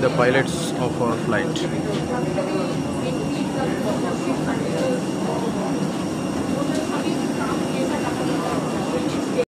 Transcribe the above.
the pilots of our flight.